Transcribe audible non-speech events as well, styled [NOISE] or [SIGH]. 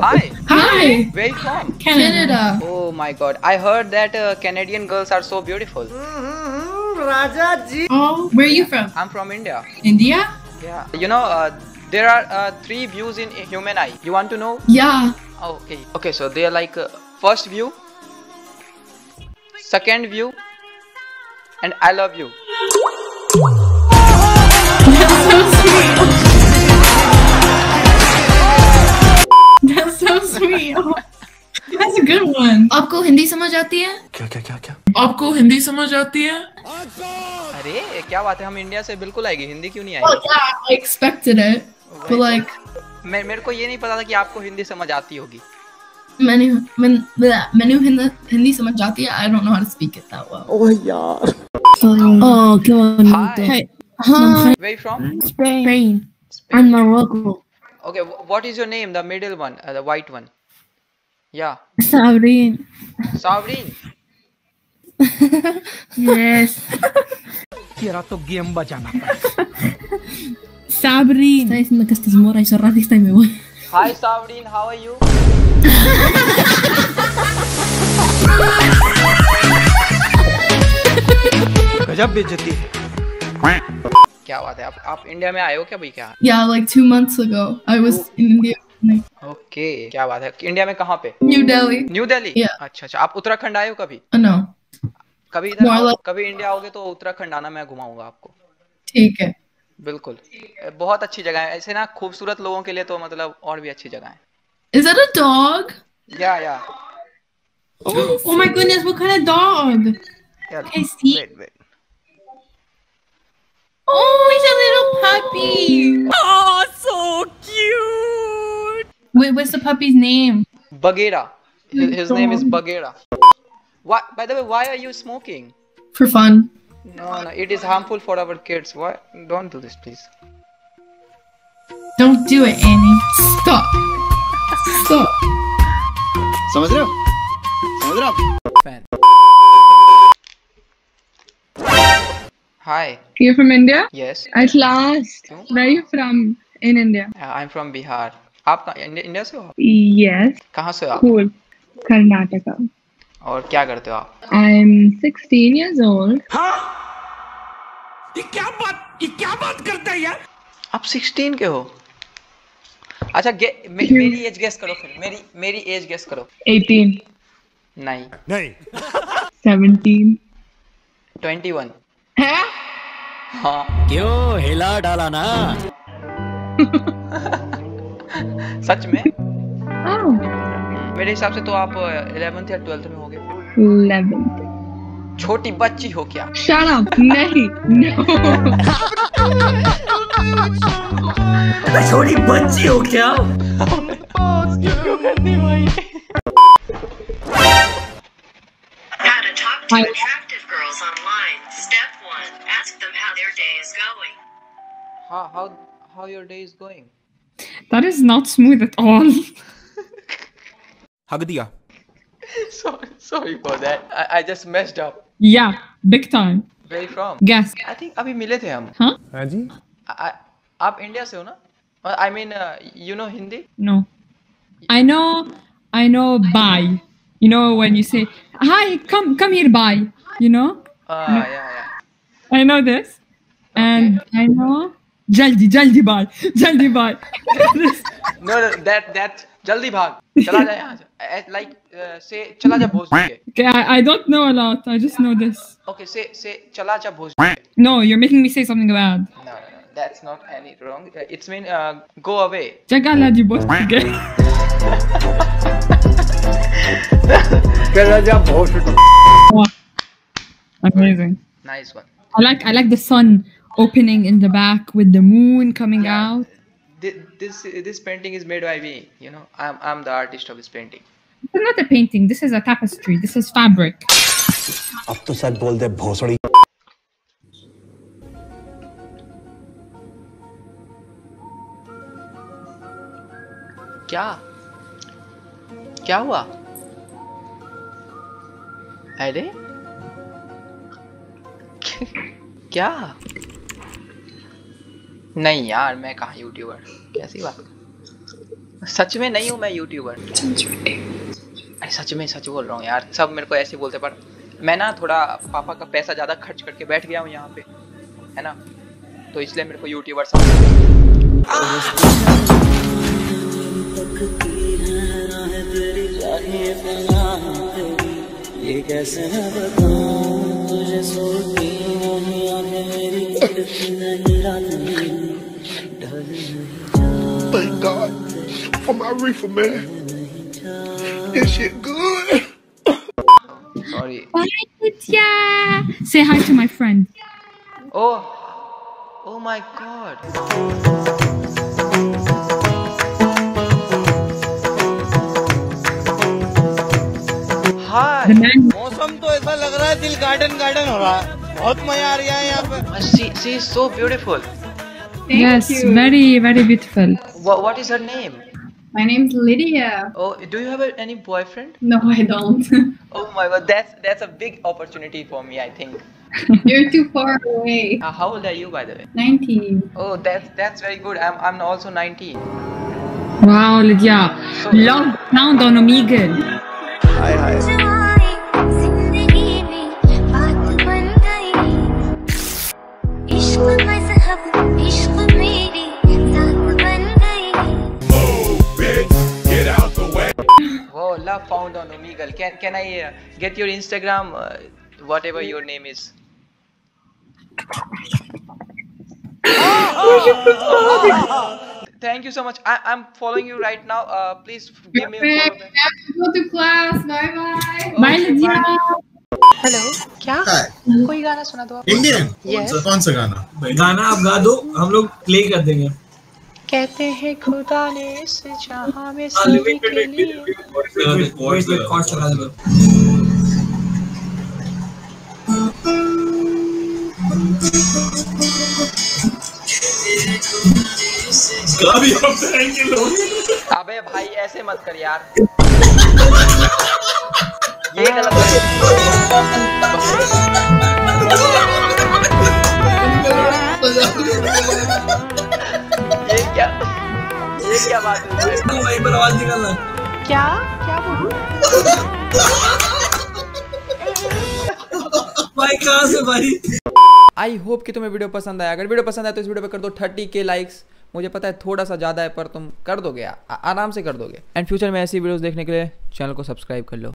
Hi. Hi. Where you from? Canada. Oh my god. I heard that uh, Canadian girls are so beautiful. Raja Ji! Oh, where are you from? I'm from India. India? Yeah. You know, uh, there are uh, three views in human eye. You want to know? Yeah. Oh, okay. Okay, so they are like uh, first view, second view, and I love you. [LAUGHS] आपको हिंदी समझ आती है? क्या क्या क्या क्या? आपको हिंदी समझ आती है? अरे क्या बात है हम इंडिया से बिल्कुल आएगी हिंदी क्यों नहीं आएगी? तो। मैं मेरे को ये नहीं पता था कि आपको हिंदी समझ आती होगी। मैंने मैं मैंने हिंदी समझ जाती है I don't know how to speak it that well oh यार। ओ come on hi hi where from Spain Spain I am Morocco okay what is your name the middle one the white one Yeah, Sabrine. Savreen. [LAUGHS] Yes. Sabrine. Está diciendo que estás mora y sos racista y me voy. Hi Savreen, how are you? गजब बेइज्जती है क्या बात है आप आप India में आए हो क्या भाई क्या Yeah, like two months ago, I was in India. Like, okay क्या बात है इंडिया में कहाँ पे New Delhi. न्यू दिल्ली अच्छा अच्छा आप उत्तराखंड आए हो कभी Oh no. कभी इधर like- कभी इंडिया आओगे तो उत्तराखंड आना मैं घुमाऊँगा आपको ठीक है. बिल्कुल बहुत अच्छी जगह है ऐसे ना खूबसूरत लोगों के लिए तो मतलब और भी अच्छी जगह है Is that a dog? या या Oh my goodness, what kind of dog? I see. Wait wait Oh, he's a little puppy. Oh. Wait, what's the puppy's name? Bagheera his, his name is Bagheera why by the way why are you smoking For fun. no no it is harmful for our kids why don't do this please Don't do it, Annie. Stop. Stop. समझ रहे हो समझ रहे हो fan hi You're from India? yes At last. क्यों? Where are you from in India? Uh, I'm from Bihar आप कहाँ- India, India से हो यस Yes. कहाँ से हो आप Cool. Karnataka. और क्या करते हो आप I'm 16 years old. ये क्या बात ये क्या बात करता है यार आप 16 के हो अच्छा गे, मे, मेरी एज गेस करो फिर मेरी मेरी एज गेस करो 18. नहीं नहीं 17. 21 है? हाँ क्यों हिला डाला ना [LAUGHS] सच में? मेरे हिसाब से तो आप इलेवेंथ या ट्वेल्थ में होगे। छोटी बच्ची हो क्या? शराब नहीं। [LAUGHS] छोटी बच्ची हो क्या? How how how your day is going? That is not smooth at all. हक दिया [LAUGHS] sorry sorry for that I, I just messed up Yeah. Big time. where you from Guess. I think अभी मिले थे हम हाँ जी I, आप India से हो ना I mean you know Hindi No. I know. I know. Bye. You know when you say, "Hi, come, come here, bye." You know. uh, yeah yeah I know this, and I know. Jaldi, jaldi, bye, jaldi, bye. no no that that जल्दी भाग चला जा यहाँ से like से चला जा भोज के okay, I, I don't know a lot. I just know this. okay से से चला जा भोज No, you're making me say something bad. no, no, no that's not any wrong Uh, it's mean uh, go away Jagala di boss. Okay. Wow. Amazing. nice one I like I like the sun opening in the back with the moon coming Yeah. out. Thi- this this painting is made by me you know I'm I'm the artist of this painting This is not a painting. This is a tapestry. This is fabric. अब तो सच बोल दे भोसड़ी क्या क्या हुआ अरे [LAUGHS] क्या नहीं यार, मैं कहा यूट्यूबर कैसी बात सच में नहीं हूँ मैं यूट्यूबर अरे सच में सच बोल रहा हूँ यार, सब मेरे को ऐसे बोलते पर मैं ना थोड़ा पापा का पैसा ज़्यादा खर्च करके बैठ गया हूँ यहाँ पे, है ना? तो इसलिए मेरे को यूट्यूबर समझ Thank God for my reefer, man. This shit good. Sorry Bye, Lydia. Say hi to my friend. Oh oh my God hi The man. मौसम तो ऐसा लग रहा है दिल गार्डन गार्डन हो रहा है बहुत मजा आ रहा है यहाँ पे she she is so beautiful yes, very, very beautiful. what, what is her name My name's Lydia. oh do you have a, any boyfriend No, I don't. [LAUGHS] oh my god that's that's a big opportunity for me i think You're too far away. uh, how old are you by the way 19. oh that's that's very good i'm i'm also 19 Wow, Lydia. Long sound on Omegle. जिंदगी Found on omegle can can i uh, get your instagram uh, whatever your name is thank you so much I, i'm following you right now uh, please give me a go to class. Bye bye. Okay, Bye, Lydia. Hello क्या कोई गाना सुना दो आप Indian Yes. कौन सा गाना गाना आप गा दो हम लोग प्ले कर देंगे कहते हैं खुदा ने इस जहाँ में सभी के लिए अबे भाई ऐसे मत कर यार। [LAUGHS] ये गलत है। बात है वहीं पर आवाज़ निकालना क्या? क्या बोलूँ? भाई कहाँ से भाई? आई होप कि तुम्हें वीडियो पसंद आया। अगर वीडियो पसंद आया तो इस वीडियो पे कर दो थर्टी के लाइक्स मुझे पता है थोड़ा सा ज़्यादा है पर तुम कर दोगे आ- आराम से कर दोगे। एंड फ्यूचर में ऐसी वीडियोस देखने के लिए चैनल को सब्सक्राइब कर लो।